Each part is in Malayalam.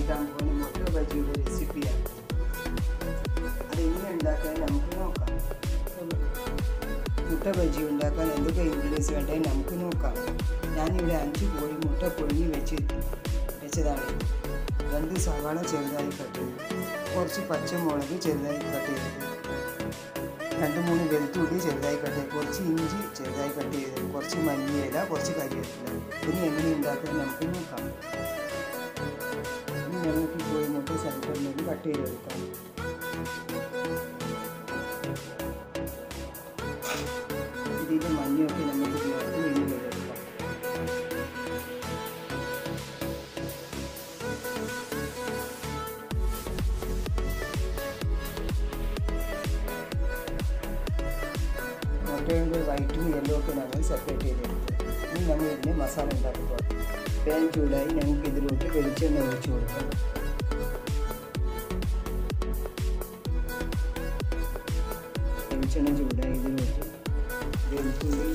കാണിക്കാൻ പോകുന്ന മുട്ട ബജിയുടെ റെസിപ്പിയാണ് അതെങ്ങനെ ഉണ്ടാക്കാൻ നമുക്ക് നോക്കാം മുട്ട ബജി ഉണ്ടാക്കാൻ എന്തൊക്കെ ഇൻഗ്രീഡിയൻസ് വേണ്ടേ നമുക്ക് നോക്കാം ഞാനിവിടെ അഞ്ച് കോഴി മുട്ട പൊഴിഞ്ഞ് വെച്ച് വെച്ചതാണ് രണ്ട് സവാള ചെറുതായി കട്ട് കുറച്ച് പച്ചമുളക് ചെറുതായി കട്ട് ചെയ്തു രണ്ട് മൂന്ന് വെളുത്തുള്ളി ചെറുതായി കട്ട് ചെയ്ത് കുറച്ച് ഇഞ്ചി ചെറുതായി കട്ട് ചെയ്ത് കുറച്ച് മല്ലിയില കുറച്ച് കരിവേപ്പില ഇനി എങ്ങനെ ഉണ്ടാക്കാൻ നമുക്ക് നോക്കാം જેનાથી કોઈ મોટું સેન્ટર નહીં વટી રહેતા દીદી માન્યો કે તમે બધી વસ્તુ એની લઈ રહેતા વાઇટ યલો કે નાની સેપરેટ એરિયા ഇനി നമ്മൾ ഇതിന് മസാല ഉണ്ടാക്കുക പാൻ ചൂടായി ഞങ്ങൾക്ക് ഇതിലോട്ട് വെളിച്ചെണ്ണ ഒഴിച്ച് കൊടുക്കാം വെളിച്ചെണ്ണ ചൂടായി ഇതിലോട്ട് വെളുത്തുള്ളി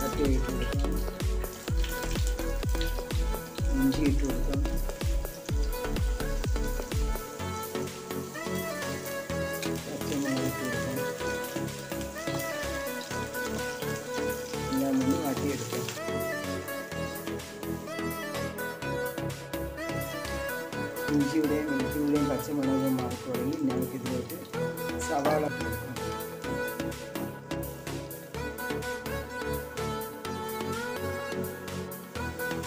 കട്ട് ഇട്ട് കൊടുക്കാം ഇഞ്ചിയുടെയും വെളുത്തുള്ളിയും പച്ചമുളകും മാറി തുടങ്ങി നമുക്കിതിലോട്ട് സവാള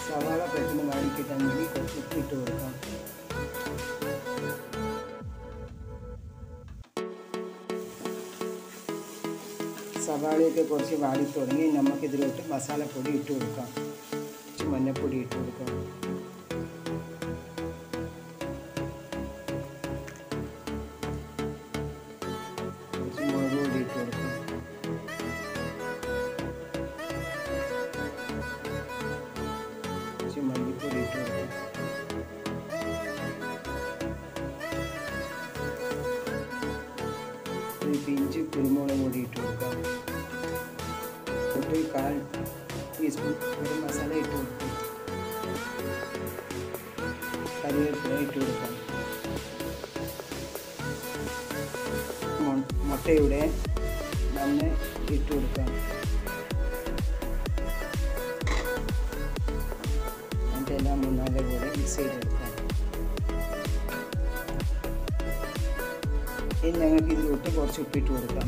സവാള പെട്ടെന്ന് വാടിക്കിട്ടാൻ വേണ്ടി കുറച്ച് ഉപ്പിട്ട് കൊടുക്കാം. സവാളയൊക്കെ കുറച്ച് വാടി തുടങ്ങി നമുക്കിതിലോട്ട് മസാലപ്പൊടി ഇട്ട് കൊടുക്കാം. കുറച്ച് മഞ്ഞൾപ്പൊടി ഇട്ട് കൊടുക്കാം. പിഞ്ച് കുരുമുളക് പൊടി ഇട്ട് കൊടുക്കാം ഒരു കാൽ ടീസ്പൂൺ ഗരം മസാല ഇട്ട് കൊടുക്കാം കറിവേപ്പില ഇട്ട് കൊടുക്കാം മൊ- മുട്ടയുടെ മണ്ണ് ഇട്ട് കൊടുക്കാം എന്നിട്ട് എല്ലാം നല്ലപോലെ മിക്സ് ചെയ്തെടുക്കാം ഇനി ഞങ്ങൾക്ക് ഇതിലോട്ട് കുറച്ച് ഉപ്പിട്ട് കൊടുക്കാം.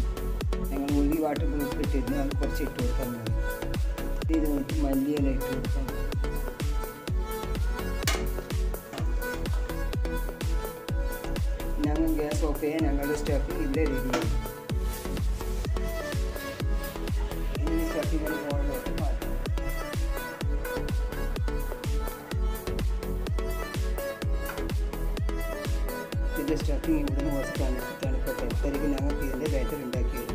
ഞങ്ങൾ ഉള്ളി വാട്ടുമ്പോൾ ഉപ്പിട്ടിരുന്നു അത് കുറച്ച് ഇട്ട് കൊടുക്കാൻ മതി നോക്കി മല്ലിയില ഇട്ട് കൊടുക്കാം. ഞങ്ങൾ ഗ്യാസ് ഓഫ് ചെയ്യാൻ ഞങ്ങളുടെ സ്റ്റഫ് ഇവിടെ റെഡിയായി സ്റ്റഫിങ്ങനെ സ്റ്റഫിങ് സ്റ്റഫിങ് ഇവിടെ നിന്ന് ഇപ്പോൾ തണുപ്പട്ടെ അപ്പോഴേക്കും ഞങ്ങൾക്ക് ഇതിന്റെ ബാറ്റർ ഉണ്ടാക്കിയെടുക്കാം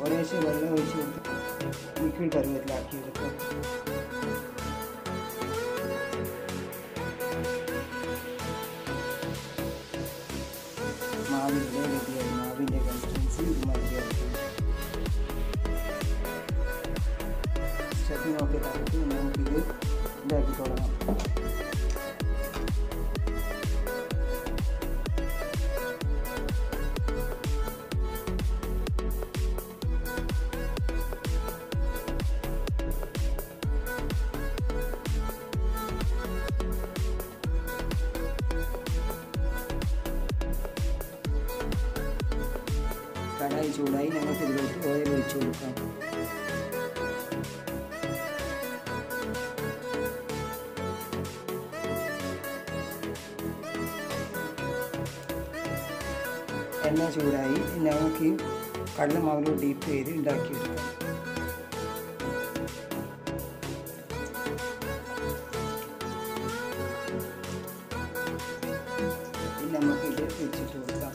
વરેશે બંને હોય છે લિક્વિડ કરવું એટલે આખી રીતે Mavi deve dire Mavi deve consiglio ma deve chutney okay ताकि मैं वीडियो लैग करूँगा നന്നായി ചൂടായി നമുക്ക് ഇതിലേക്ക് ഓയിൽ ഒഴിച്ചു കൊടുക്കാം. എണ്ണ ചൂടായി നമുക്ക് കടല മാവിൽ ഡീപ്പ് ചെയ്ത് ഉണ്ടാക്കിയെടുക്കാം ഇത് വെച്ചിട്ട് കൊടുക്കാം.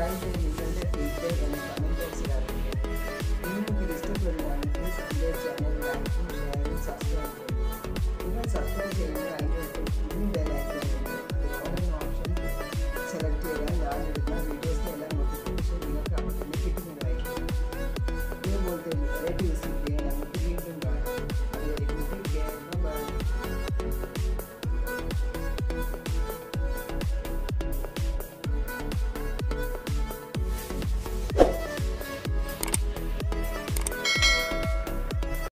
cae del nivel de